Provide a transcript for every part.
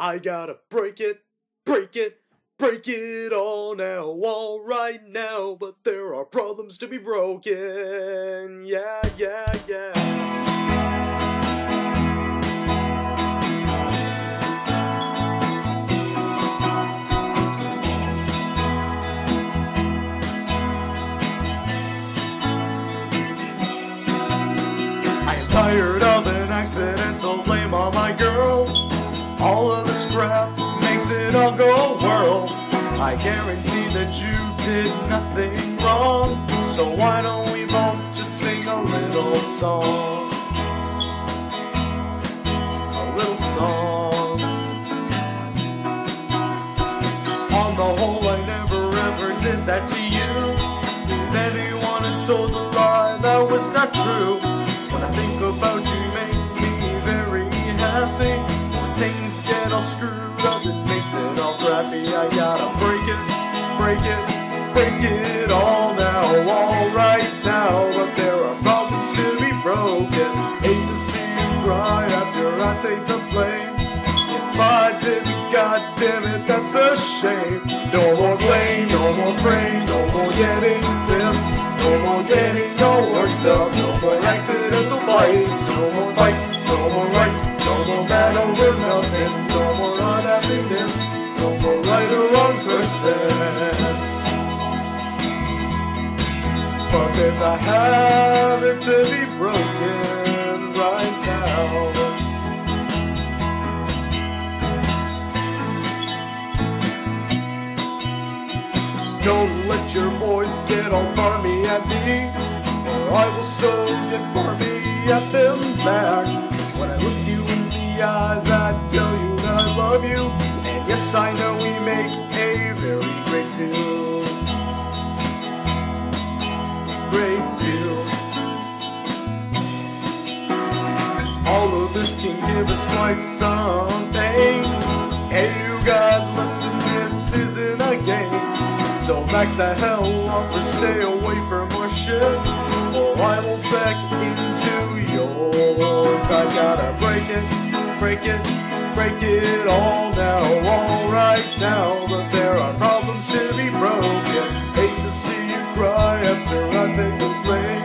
I gotta break it, break it, break it all now, all right now. But there are problems to be broken. Yeah, yeah, yeah. Tired of an accidental blame on my girl. All of I guarantee that you did nothing wrong. So why don't we both just sing a little song? A little song. On the whole, I never ever did that to you. If anyone had told a lie, that was not true. When I think about you make me very happy. Things get all screwed up, it makes it all crappy. I gotta break it, break it, break it all now, all right now. But there are problems to be broken. Hate to see you cry after I take the blame. If I didn't, god damn it, that's a shame. No more blame, no more frame, no more getting this. No more getting all worked up, no more accidental fights, no more fights, no more rights, no more nothing, no more unhappiness, no more right or wrong person. But there's a habit to be broken right now. Don't let your voice get all barmy at me, or I will so get barmy at them back. When I look you in the eyes, tell you that I love you, and yes, I know we make a very great deal. Great deal. All of this can give us quite something. Hey, you guys, listen, this isn't a game. So back the hell off or stay away from our shit. Or I will back into yours. I gotta break it, break it, break it all now, all right now. But there are problems to be broken. Hate to see you cry after I take the blame.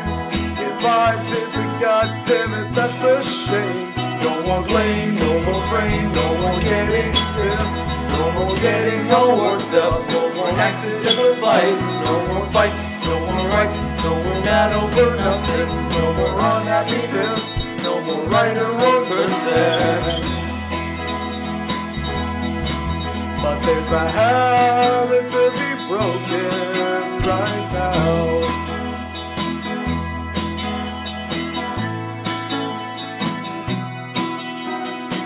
If I did, then goddamn it, that's a shame. No more blame, no more frame, no more getting this. No more getting all worked up, no more accidental fights, no more fights, no more rights, no more mad over nothing, no more unhappiness, no more right or wrong person. But have it to be broken right now.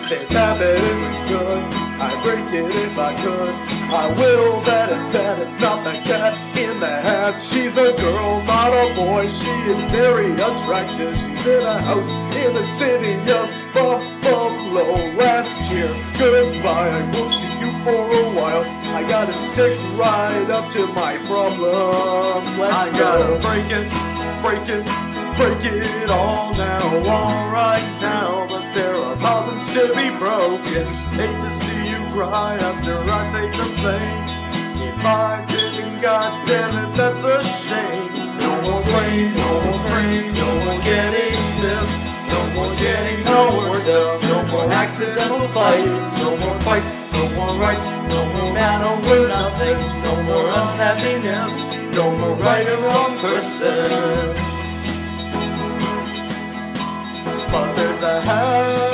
This habit isn't good. I'd break it if I could. I will that is that it's not the cat in the hat. She's a girl, not a boy. She is very attractive. She's in a house in the city of Buffalo last year. Goodbye, I won't see I gotta stick right up to my problems. Let's I gotta break it, break it, break it all now, all right now. But there are problems to be broken. Hate to see you cry after I take the blame. If I didn't, goddamn it, that's a shame. No more accidental fights, no more fights, no more rights, no more man over nothing, no more unhappiness, no more right or wrong person. But there's a habit